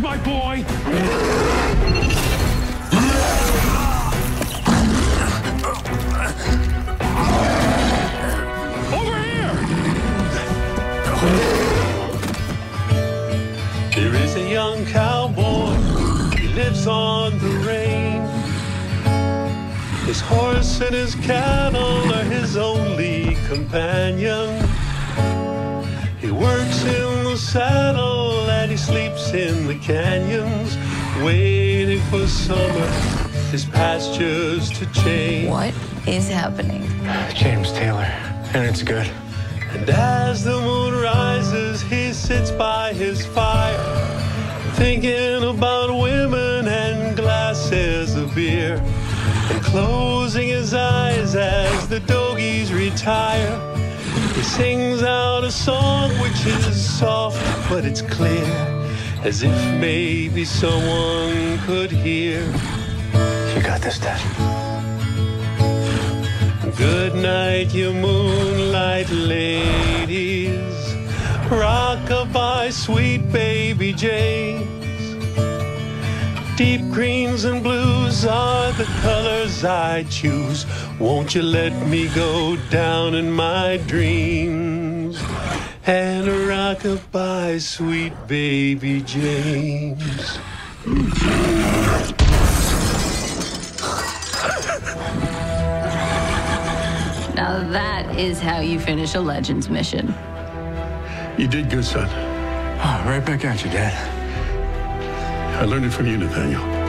My boy! There is a young cowboy, he lives on the range. His horse and his cattle are his only companion. He works in the saddle he sleeps in the canyons, waiting for summer, his pastures to change. What is happening? James Taylor, and it's good. And as the moon rises, he sits by his fire, thinking about women and glasses of beer, and closing his eyes as the dogies retire. He sings out a song which is soft, but it's clear, as if maybe someone could hear. You got this, Dad. Good night, you moonlight ladies. Rockabye, sweet baby James. Deep greens and blues are the colors I choose. Won't you let me go down in my dreams? And rockabye, sweet baby James. Now that is how you finish a Legends mission. You did good, son. Oh, right back at you, Dad. I learned it from you, Nathaniel.